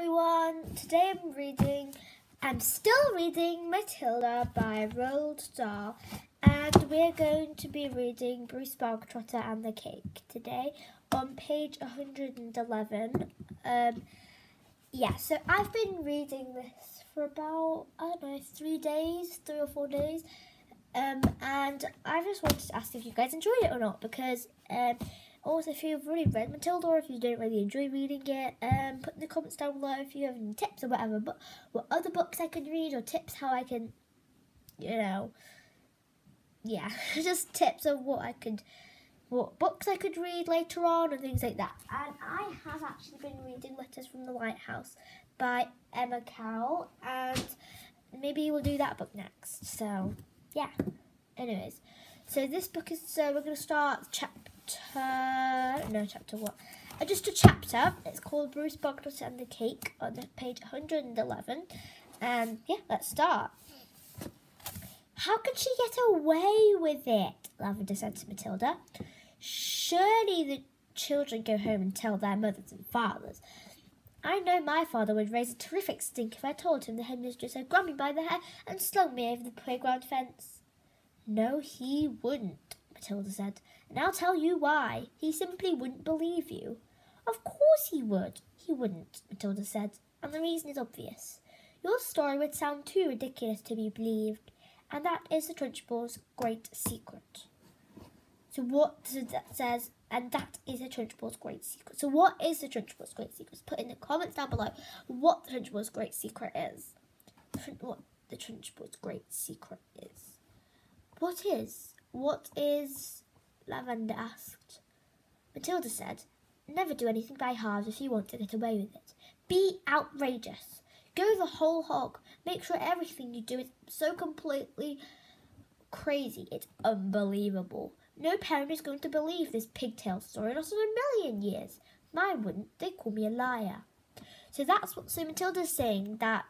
everyone. Today I'm reading, I'm still reading Matilda by Roald Dahl, and we're going to be reading Bruce Bogtrotter and the Cake today on page 111. Um, yeah, so I've been reading this for about, I don't know, three days, three or four days, um, and I just wanted to ask if you guys enjoyed it or not because um, also, if you've already read Matilda or if you don't really enjoy reading it, um, put in the comments down below if you have any tips or whatever. But what other books I can read or tips how I can, you know, yeah, just tips of what I could, what books I could read later on and things like that. And I have actually been reading Letters from the Lighthouse by Emma Carroll, and maybe we'll do that book next. So, yeah. Anyways, so this book is so we're going to start chapter chapter, no chapter what, uh, just a chapter. It's called Bruce Bogtrotter and the Cake on page 111. And yeah, let's start. How could she get away with it? Lavender said to Matilda. Surely the children go home and tell their mothers and fathers. I know my father would raise a terrific stink if I told him the headmistress had grabbed me by the hair and slung me over the playground fence. No, he wouldn't, Matilda said. And I'll tell you why. He simply wouldn't believe you. Of course he would. He wouldn't, Matilda said. And the reason is obvious. Your story would sound too ridiculous to be believed. And that is the Trunchbull's great secret. So what that says? And that is the Trunchbull's great secret. So what is the Trunchbull's great secret? Put in the comments down below what the Trunchbull's great secret is. What the Trunchbull's great secret is. What is? What is Lavender asked. Matilda said, Never do anything by halves if you want to get away with it. Be outrageous. Go the whole hog. Make sure everything you do is so completely crazy. It's unbelievable. No parent is going to believe this pigtail story, not in a million years. Mine wouldn't. They'd call me a liar. So that's what. So Matilda's saying that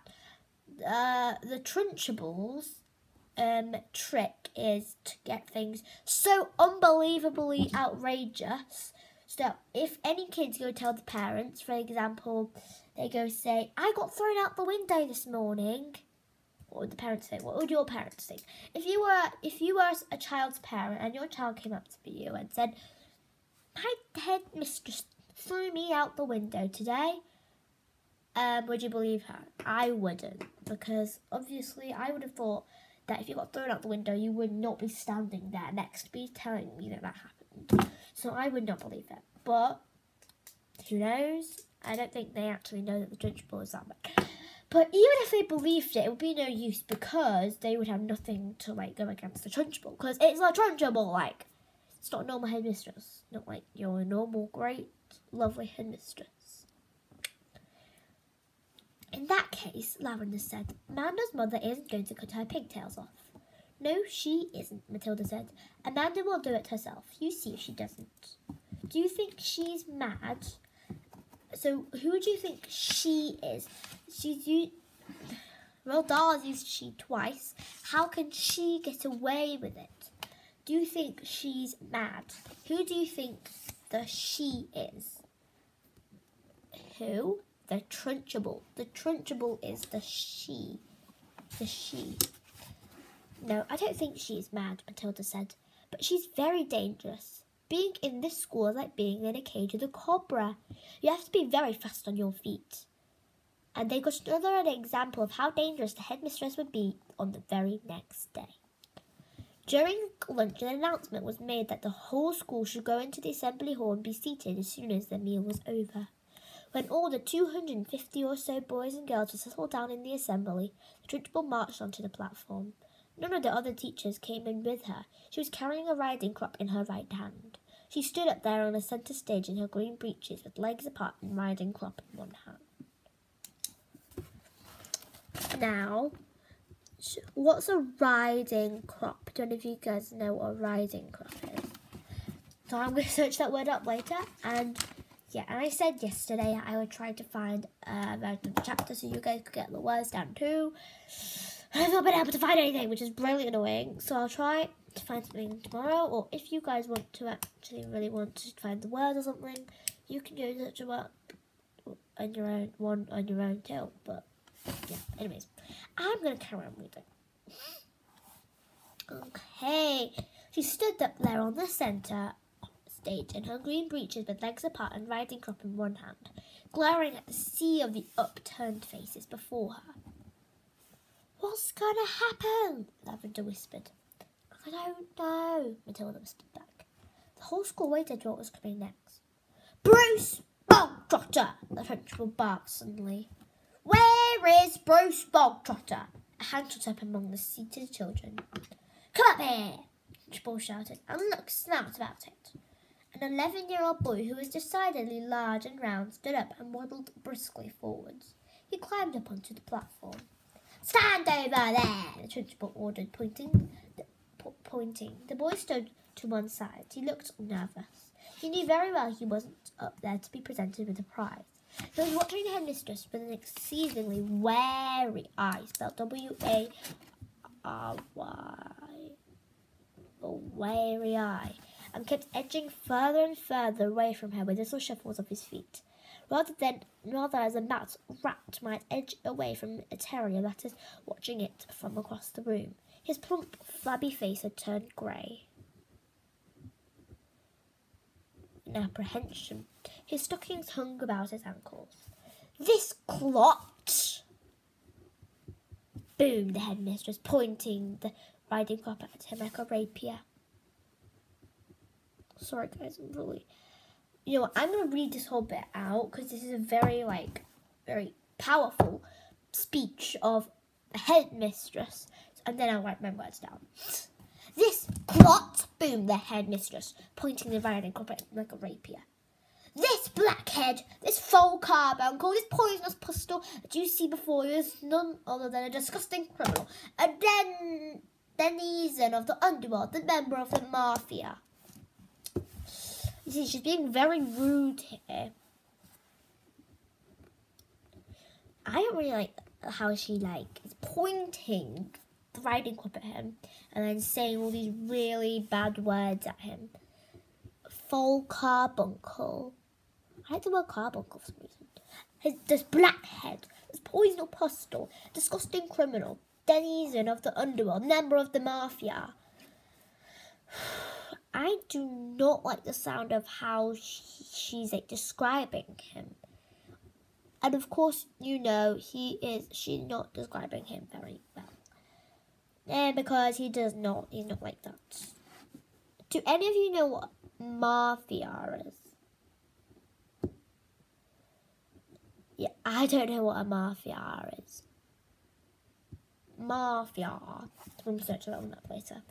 uh, the Trunchbull's um, trick is to get things so unbelievably outrageous. So if any kids go tell the parents, for example, they go say, I got thrown out the window this morning. What would the parents say? What would your parents think? If you were if you were a child's parent and your child came up to you and said, My headmistress threw me out the window today, um, would you believe her? I wouldn't, because obviously I would have thought that if you got thrown out the window, you would not be standing there next to me telling me that that happened. So I would not believe it. But who knows? I don't think they actually know that the Trunchbull is that bad. But even if they believed it, it would be no use because they would have nothing to like go against the Trunchbull because it's a Trunchbull. Like it's not normal headmistress, not like your normal great lovely headmistress. In that case, Lavender said, Amanda's mother isn't going to cut her pigtails off. No, she isn't, Matilda said. Amanda will do it herself. You see if she doesn't. Do you think she's mad? So, who do you think she is? She's you. Well, Dahl's used she twice. How can she get away with it? Do you think she's mad? Who do you think the she is? Who? The Trunchbull. The Trunchbull is the she. The she. No, I don't think she's mad, Matilda said, but she's very dangerous. Being in this school is like being in a cage with a cobra. You have to be very fast on your feet. And they got another example of how dangerous the headmistress would be on the very next day. During lunch, an announcement was made that the whole school should go into the assembly hall and be seated as soon as the meal was over. When all the 250 or so boys and girls were settled down in the assembly, the Trunchbull marched onto the platform. None of the other teachers came in with her. She was carrying a riding crop in her right hand. She stood up there on the centre stage in her green breeches with legs apart and riding crop in one hand. Now, what's a riding crop? Do any of you guys know what a riding crop is? So I'm going to search that word up later and yeah, and I said yesterday I would try to find uh, a of the chapter so you guys could get the words down too. I've not been able to find anything, which is really annoying. So I'll try to find something tomorrow. Or if you guys want to actually really want to find the words or something, you can go them up. on your own, one on your own too. But yeah, anyways, I'm gonna carry on reading. Okay, she stood up there on the centre stage in her green breeches with legs apart and riding crop in one hand, glaring at the sea of the upturned faces before her. What's gonna happen? Lavender whispered. I don't know, Matilda whispered back. The whole school waited for what was coming next. Bruce Bogtrotter, the principal barked suddenly. Where is Bruce Bogtrotter? A hand shot up among the seated children. Come up here, Principal shouted, and look smart about it. An eleven-year-old boy who was decidedly large and round stood up and waddled briskly forwards. He climbed up onto the platform. Stand over there, the principal ordered, pointing. The, po pointing. The boy stood to one side. He looked nervous. He knew very well he wasn't up there to be presented with a prize. He was watching the headmistress with an exceedingly wary eye, spelled W-A-R-Y. A wary eye, and kept edging further and further away from her with little shuffles of his feet rather than rather as a mouse rat might edge away from a terrier that is watching it from across the room. His plump, flabby face had turned grey. In apprehension, his stockings hung about his ankles. This clot! boomed the headmistress, pointing the riding crop at him like a rapier. Sorry, guys, I'm really you know I'm going to read this whole bit out because this is a very, like, very powerful speech of a headmistress. And then I'll write my words down. This clot, boomed the headmistress, pointing the violin like a rapier. This blackhead, this foul carbuncle, this poisonous pistol that you see before you is none other than a disgusting criminal, a den denizen of the underworld, the member of the mafia. You see, she's being very rude here. I don't really like how she like is pointing the riding crop at him and then saying all these really bad words at him. Full carbuncle. I like the word carbuncle for some reason. His, this blackhead, this poison pustule, disgusting criminal, denizen of the underworld, member of the mafia. I do not like the sound of how she, she's like describing him. And of course, you know, he is, she's not describing him very well. And because he does not, he's not like that. Do any of you know what mafia is? Yeah, I don't know what a mafia is. Mafia. I'm searching on that later.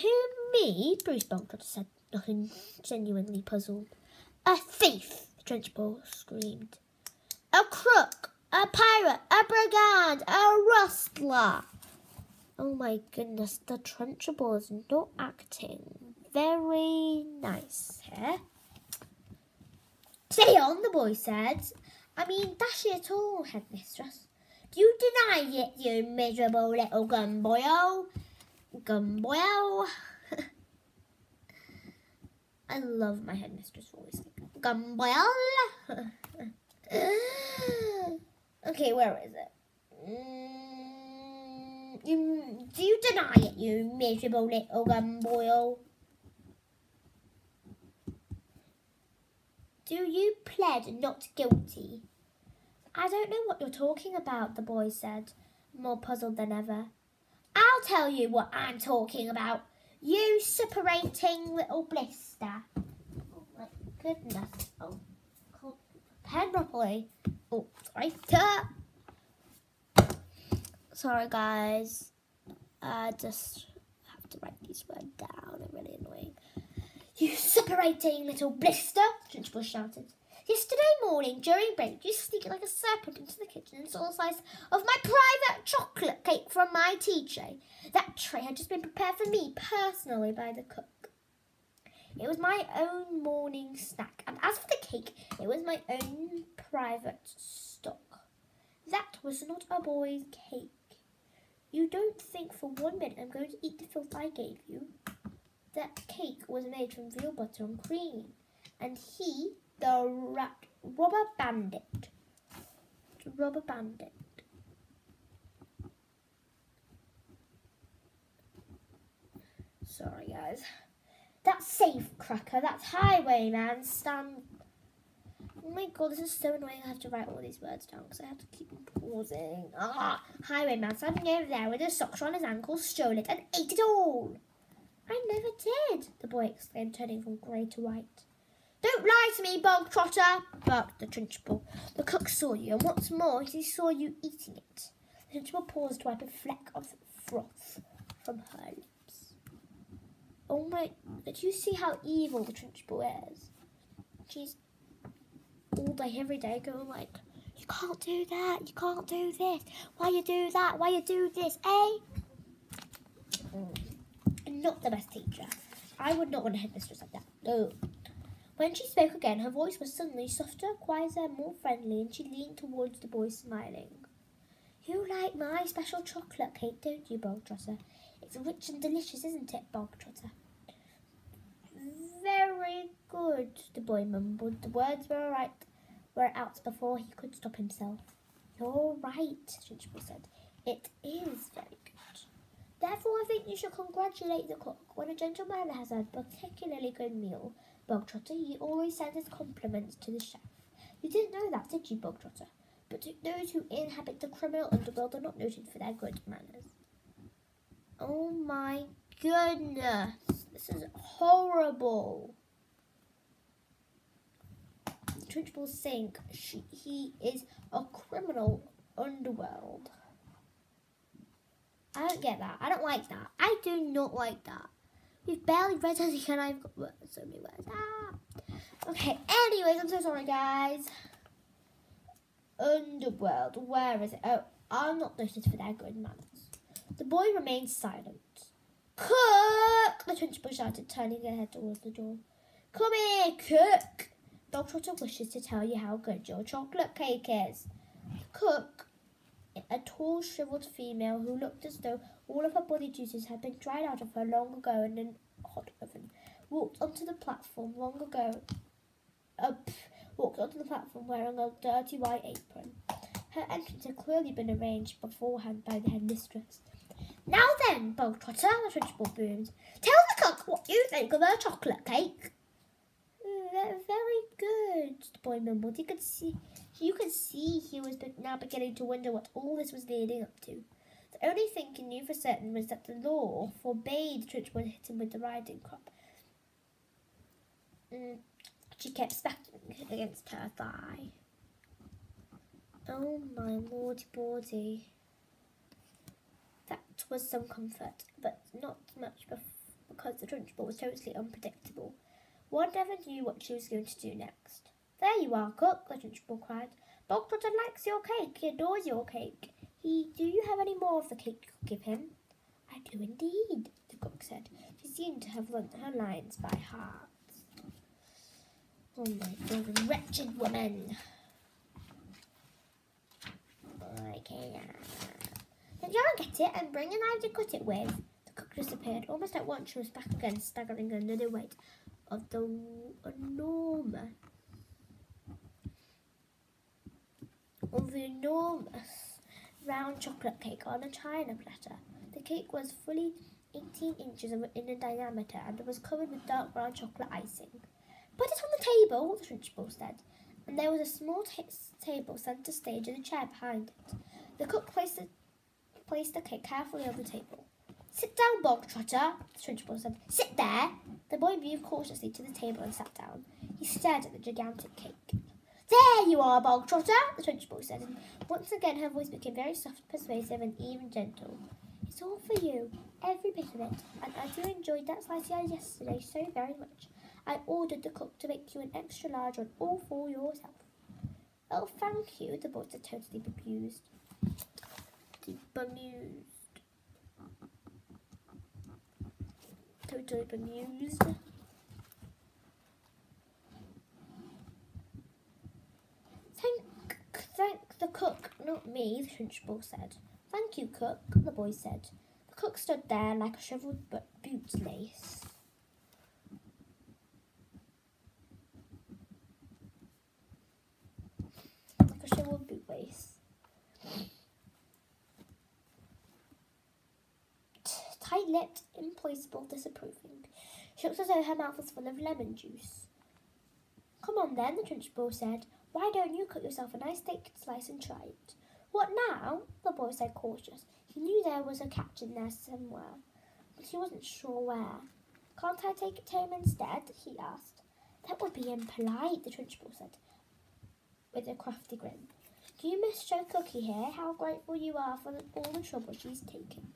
Who, me? Bruce Bogtrotter said, looking genuinely puzzled. A thief, Trunchbull screamed. A crook, a pirate, a brigand, a rustler. Oh my goodness, the Trunchbull is not acting very nice here. Stay on, the boy said. I mean, dash it all, headmistress. Do you deny it, you miserable little gumboyo? Gumwell. I love my headmistress voice. Gumwell. okay, where is it? Mm, you, do you deny it, you miserable little gumboil? Do you plead not guilty? I don't know what you're talking about, the boy said, more puzzled than ever. I'll tell you what I'm talking about. You separating little blister. Oh my goodness. Oh, pen properly. Oh, sorry. Sorry, guys. I just have to write these words down. They're really annoying. You separating little blister, Trunchbull shouted. Yesterday morning, during break, you sneaked like a serpent into the kitchen and stole a slice of my private chocolate cake from my tea tray. That tray had just been prepared for me personally by the cook. It was my own morning snack, and as for the cake, it was my own private stock. That was not a boy's cake. You don't think for one minute I'm going to eat the filth I gave you? That cake was made from veal butter and cream, and he the rat robber bandit. Rubber bandit. Sorry, guys. That's safe cracker. That's highwayman. Stand. Oh my god, this is so annoying. I have to write all these words down because I have to keep pausing. Ah, highwayman standing over there with his socks on his ankles, stole it and ate it all. I never did, the boy exclaimed, turning from grey to white. Don't lie to me, bog trotter, barked the Trunchbull. The cook saw you, and what's more, he saw you eating it. The Trunchbull paused to wipe a fleck of froth from her lips. Oh my, did you see how evil the Trunchbull is? She's all day, every day, going like, you can't do that, you can't do this, why you do that, why you do this, eh? Mm. Not the best teacher. I would not want a headmistress like that. No. When she spoke again, her voice was suddenly softer, quieter, more friendly, and she leaned towards the boy, smiling. You like my special chocolate cake, don't you, Bog Trotter? It's rich and delicious, isn't it, Bog Trotter? Very good, the boy mumbled. The words were right were out before he could stop himself. You're right, Trunchbull said. It is very good. Therefore, I think you should congratulate the cook. When a gentleman has a particularly good meal, Bog Trotter, he always sends his compliments to the chef. You didn't know that, did you, Bog Trotter? But those who inhabit the criminal underworld are not noted for their good manners. Oh my goodness, this is horrible. Trunchbull saying she, he is a criminal underworld. I don't get that. I don't like that. I do not like that. We've barely read it and I've got so many words. Ah. Okay, anyways, I'm so sorry, guys. Underworld, where is it? Oh, I'm not noticed for their good manners. The boy remained silent. Cook! The Trunchbull shouted, turning her head towards the door. Come here, cook! Bog Trotter wishes to tell you how good your chocolate cake is. Cook, a tall, shriveled female who looked as though all of her body juices had been dried out of her long ago in a hot oven, walked onto the platform long ago. Uh, walked onto the platform wearing a dirty white apron. Her entrance had clearly been arranged beforehand by the headmistress. Now then, Bog Trotter, the Trunchbull boomed, tell the cook what you think of her chocolate cake. Very good, the boy mumbled. You could see, you could see he was now beginning to wonder what all this was leading up to. The only thing he knew for certain was that the law forbade Trunchbull to hit him with the riding crop. Mm, she kept smacking against her thigh. Oh my lordy body. That was some comfort, but not much because the Trunchbull was totally unpredictable. One never knew what she was going to do next. There you are, cook, the Trunchbull cried. Bog Trotter likes your cake. He adores your cake. Do you have any more of the cake you could give him? I do indeed, the cook said. She seemed to have learnt her lines by heart. Oh my god, wretched woman. I can't. Did you get it and bring a knife to cut it with? The cook disappeared. Almost at once she was back again, staggering under the weight of the enormous of the enormous round chocolate cake on a china platter. The cake was fully 18 inches in diameter and was covered with dark brown chocolate icing. Put it on the table, the Trunchbull said, and there was a small table centre stage and a chair behind it. The cook placed the, placed the cake carefully on the table. Sit down, Bog Trotter, the Trunchbull said. Sit there. The boy moved cautiously to the table and sat down. He stared at the gigantic cake. There you are, Bog Trotter, the Trunchbull said, and once again her voice became very soft, persuasive, and even gentle. It's all for you, every bit of it, and I do enjoyed that slice you had yesterday so very much. I ordered the cook to make you an extra large one, all for yourself. Oh, thank you, the boy said, totally bemused. Bemused. totally bemused. me, the Trunchbull said. Thank you, cook, the boy said. The cook stood there like a shriveled bootlace. boot lace. Tight-lipped, implacable, disapproving. She looked as though her mouth was full of lemon juice. Come on then, the Trunchbull said. Why don't you cut yourself a nice thick slice and try it? What now? The boy said, cautious. He knew there was a catch in there somewhere, but he wasn't sure where. Can't I take it home instead? he asked. That would be impolite, the Trunchbull said, with a crafty grin. Do you miss Joe Cookie here? How grateful you are for all the trouble she's taken.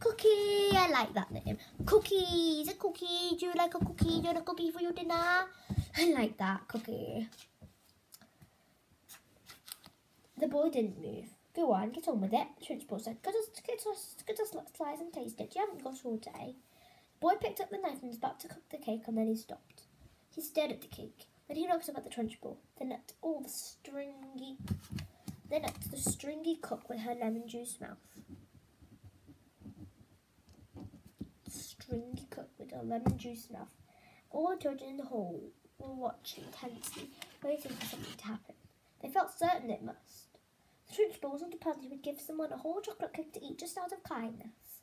Cookie, I like that name. Cookie, is a cookie? Do you like a cookie? Do you want a cookie for your dinner? I like that, Cookie. The boy didn't move. Go on, get on with it, Trunchbull said. Get us, get us, get us slice and taste it. You haven't got all day. The boy picked up the knife and was about to cook the cake and then he stopped. He stared at the cake. Then he looked up at the Trunchbull. Then at all the stringy, then at the stringy cook with her lemon juice mouth. Stringy cook with her lemon juice mouth. All the children in the hall were watching intensely, waiting for something to happen. They felt certain it must. The Trunchbull wasn't a person would give someone a whole chocolate cake to eat just out of kindness.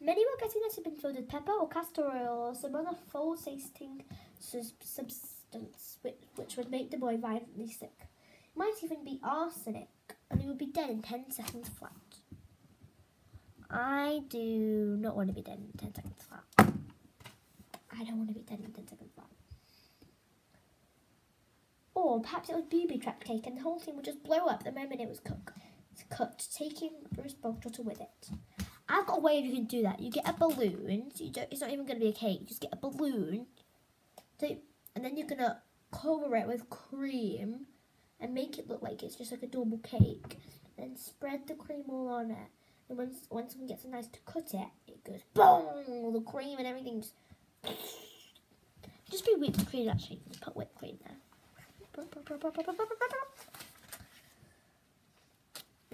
Many were getting their been filled with pepper or castor oil or some other foul-tasting substance which, which would make the boy violently sick. It might even be arsenic, and he would be dead in ten seconds flat. I do not want to be dead in ten seconds flat. I don't want to be dead in ten seconds flat. Or perhaps it was booby trap cake and the whole thing would just blow up the moment it was cooked, It's cut, taking Bruce Bogtrotter with it. I've got a way you can do that. You get a balloon, so you don't, it's not even going to be a cake. You just get a balloon, so, and then you're going to cover it with cream and make it look like it's just like a normal cake. Then spread the cream all on it. And once, once someone gets a knife to cut it, it goes boom, all the cream and everything just... Just be whipped cream actually, just put whipped cream there.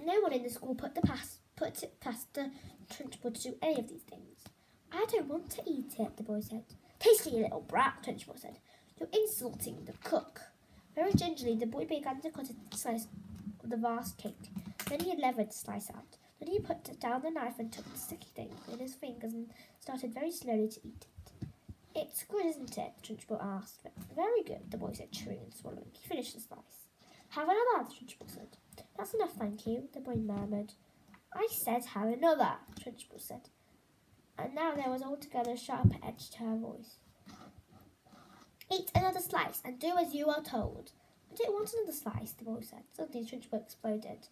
No one in the school put the past put it past the Trunchbull to do any of these things. I don't want to eat it, the boy said. Tasty little brat, Trunchbull said. You're insulting the cook. Very gingerly, the boy began to cut a slice of the vast cake. Then he levered the slice out. Then he put down the knife and took the sticky thing in his fingers and started very slowly to eat it. It's good, isn't it? Trunchbull asked. Very good, the boy said, chewing and swallowing. He finished the slice. Have another, Trunchbull said. That's enough, thank you, the boy murmured. I said have another, Trunchbull said. And now there was altogether a sharp edge to her voice. Eat another slice and do as you are told. I don't want another slice, the boy said. Suddenly Trunchbull exploded.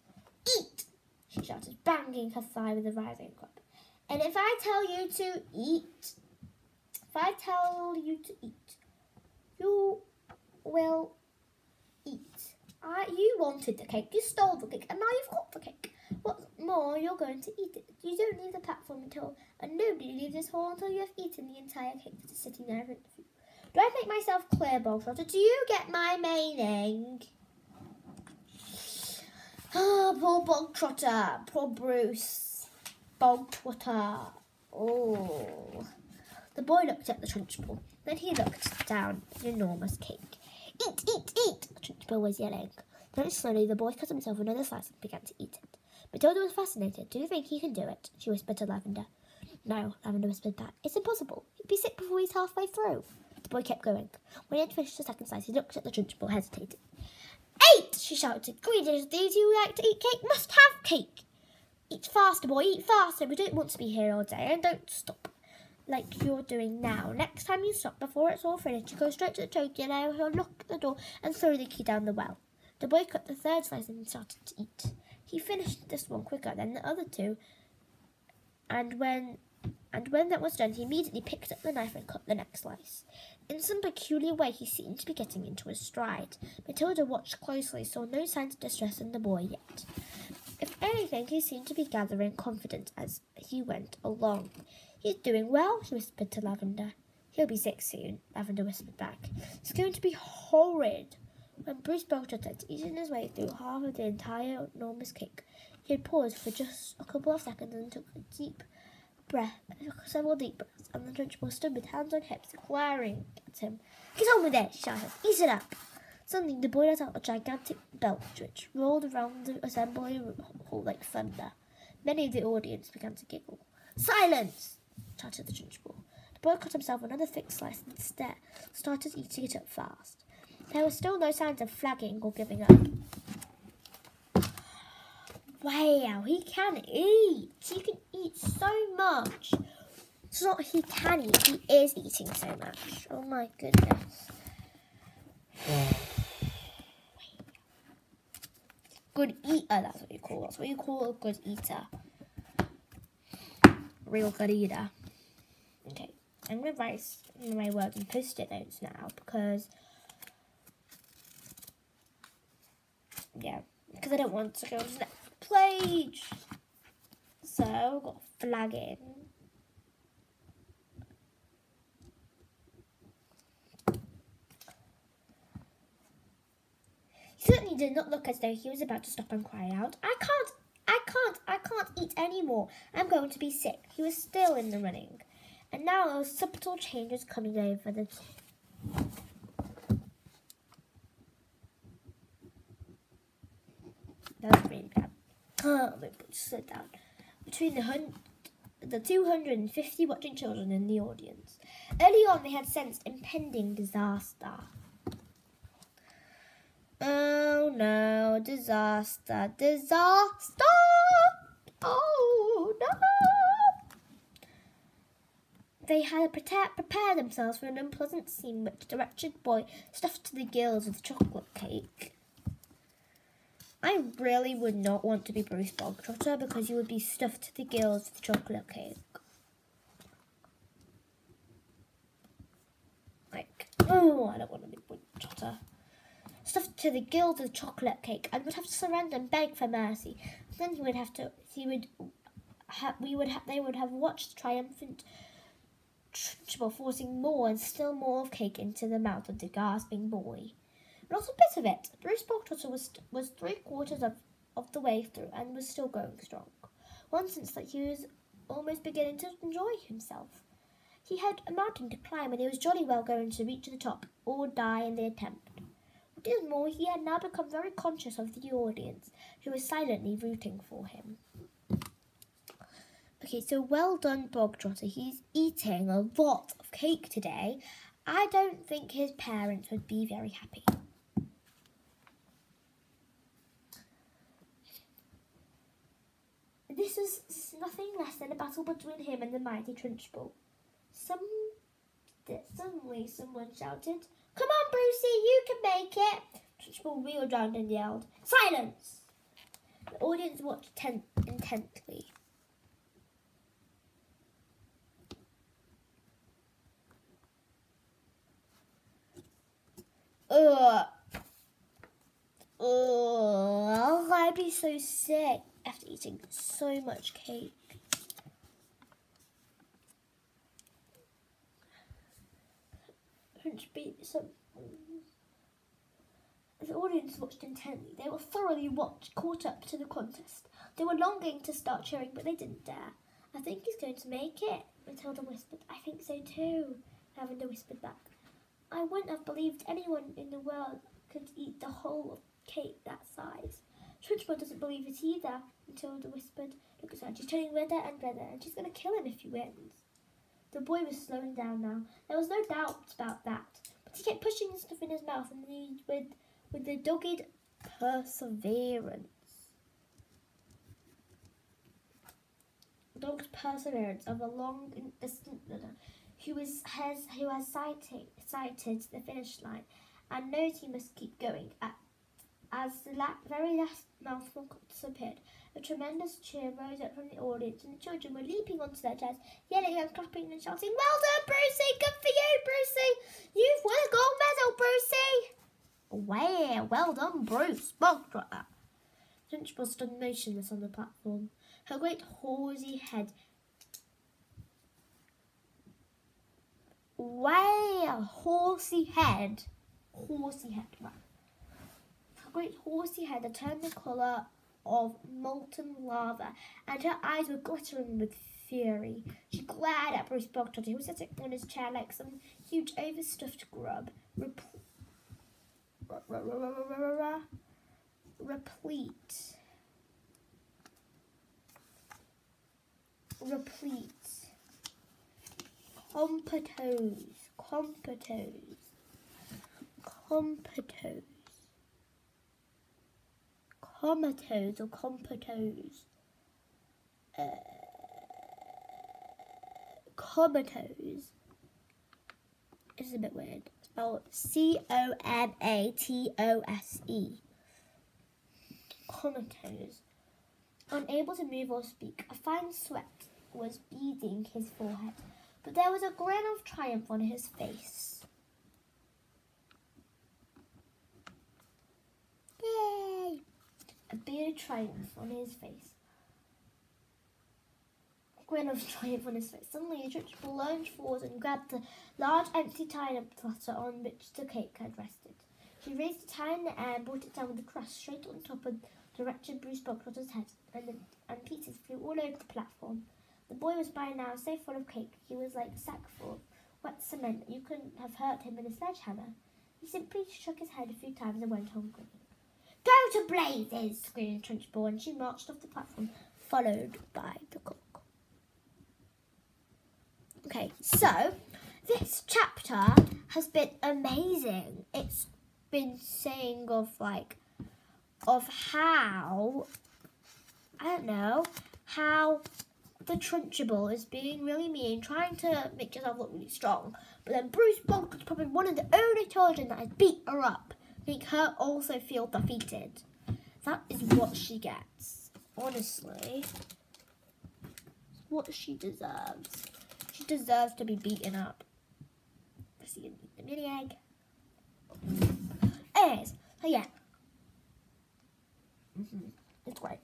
Eat! she shouted, banging her thigh with a rising club. And if I tell you to eat, I tell you to eat, you will eat. I, you wanted the cake, you stole the cake, and now you've got the cake. What's more, you're going to eat it. You don't leave the platform until, and nobody leaves this hall until you have eaten the entire cake that is sitting there in front of you. Do I make myself clear, Bogtrotter? Do you get my meaning? Ah, oh, poor Bogtrotter. Poor Bruce. Bogtrotter. Oh. The boy looked at the Trunchbull. Then he looked down at the enormous cake. Eat, eat, eat, the Trunchbull was yelling. Then slowly the boy cut himself another slice and began to eat it. Matilda was fascinated. Do you think he can do it? She whispered to Lavender. No, Lavender whispered back. It's impossible. He'd be sick before he's halfway through. The boy kept going. When he had finished the second slice, he looked at the Trunchbull, hesitating. Eight! she shouted. Greedy as these who like to eat cake must have cake. Eat faster, boy, eat faster. We don't want to be here all day, and don't stop like you're doing now. Next time you stop before it's all finished, you go straight to the Chokey now, he'll lock the door and throw the key down the well. The boy cut the third slice and started to eat. He finished this one quicker than the other two, and when and when that was done, he immediately picked up the knife and cut the next slice. In some peculiar way, he seemed to be getting into his stride. Matilda watched closely, saw no signs of distress in the boy yet. If anything, he seemed to be gathering confidence as he went along. He's doing well, she whispered to Lavender. He'll be sick soon, Lavender whispered back. It's going to be horrid. When Bruce Belcher had eaten his way through half of the entire enormous cake, he had paused for just a couple of seconds and took a deep breath, several deep breaths, and the Trunchbull stood with hands on hips, glaring at him. Get on with it, she shouted. Eat it up. Suddenly, the boy let out a gigantic belch, which rolled around the assembly hall like thunder. Many of the audience began to giggle. Silence! Chattered the Trunchbull. The boy cut himself another thick slice and started eating it up fast. There were still no signs of flagging or giving up. Wow, he can eat. He can eat so much. It's not he can eat, he is eating so much. Oh my goodness. Good eater, that's what you call That's what you call a good eater. Real good eater. Okay, I'm going to write my words and post-it notes now because yeah, because I don't want to go to the page. So, I've got flag in. He certainly did not look as though he was about to stop and cry out, I can't, I can't, I can't eat any more. I'm going to be sick. He was still in the running. And now a subtle change was coming over the That's really bad. Can't wait, sit down. Between the hun the 250 watching children in the audience. Early on, they had sensed impending disaster. Oh no, disaster, disaster! Oh no! They had to prepare, themselves for an unpleasant scene which the wretched boy stuffed to the gills with chocolate cake. I really would not want to be Bruce Bogtrotter because you would be stuffed to the gills with chocolate cake. Like, oh, I don't want to be Bruce Trotter. Stuffed to the gills with chocolate cake and would have to surrender and beg for mercy. Then he would have to, he would, ha, we would have, they would have watched triumphant Trunchbull forcing more and still more of cake into the mouth of the gasping boy. Not a bit of it. Bruce Bogtrotter was, was three quarters of, of the way through and was still going strong. One since that he was almost beginning to enjoy himself. He had a mountain to climb and he was jolly well going to reach the top or die in the attempt. What is more, he had now become very conscious of the audience, who was silently rooting for him. Okay, so well done, Bogtrotter. He's eating a lot of cake today. I don't think his parents would be very happy. This was nothing less than a battle between him and the mighty Trunchbull. Some, suddenly someone shouted, Come on, Brucey, you can make it! Trunchbull wheeled round and yelled, Silence! The audience watched ten intently. Ugh. Ugh. I'd be so sick after eating so much cake. Some, the audience watched intently. They were thoroughly watched, caught up to the contest. They were longing to start cheering, but they didn't dare. I think he's going to make it, Matilda whispered. I think so too, Lavender whispered back. I wouldn't have believed anyone in the world could eat the whole cake that size. Trunchbull doesn't believe it either, Matilda whispered. Look at her, she's turning redder and redder, and she's going to kill him if he wins. The boy was slowing down now. There was no doubt about that. But he kept pushing the stuff in his mouth and he, with, with the dogged perseverance. Dogged perseverance of a long and distant runner who is, has who has sighted, sighted the finish line and knows he must keep going at as the la very last mouthful disappeared, a tremendous cheer rose up from the audience, and the children were leaping onto their chairs, yelling and clapping and shouting, Well done, Brucey! Good for you, Brucey! You've won a gold medal, Brucey! Wow, well done, Bruce! Bogtrotter! Trunchbull stood motionless on the platform, her great horsey head Wow, horsey head. Horsey head, right great horsey head that turned the colour of molten lava, and her eyes were glittering with fury. She glared at Bruce Bogtrotter, who was sitting on his chair like some huge overstuffed grub, replete, replete Compotose, compotose, compotose, comatose or compotose, uh, comatose is a bit weird. Spelled C O M A T O S E. Comatose. Unable to move or speak, a fine sweat was beading his forehead, but there was a grin of triumph on his face. Yay! A bearded triumph on his face. Grin of triumph on his face. Suddenly, a Trunchbull lunged forward and grabbed the large empty tiny platter on which the cake had rested. She raised the tiny in the air and brought it down with a crash straight on top of the wretched Bruce Bogtrotter's head, and, and pieces flew all over the platform. The boy was by now so full of cake he was like a sack full of wet cement. You couldn't have hurt him with a sledgehammer. He simply shook his head a few times and went on grinning. Go to blazes! screamed Trunchbull, and she marched off the platform, followed by the cook. Okay, so this chapter has been amazing. It's been saying of like of how I don't know how the Trunchbull is being really mean, trying to make yourself look really strong. But then Bruce Bonk is probably one of the only children that has beat her up, make her also feel defeated. That is what she gets. Honestly, what she deserves. She deserves to be beaten up. See the mini egg. Anyways, so yeah. Mm -hmm. It's great.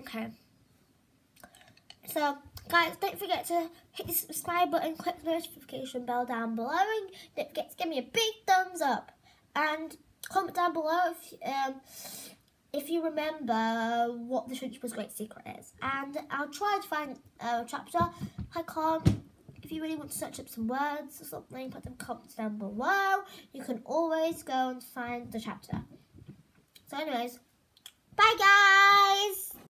Okay. So, guys, don't forget to hit the subscribe button, click the notification bell down below, and don't forget to give me a big thumbs up. And comment down below if, um, if you remember what the Trunchbull's Great Secret is. And I'll try to find a chapter. I can't. If you really want to search up some words or something, put them comments down below. You can always go and find the chapter. So anyways, bye guys!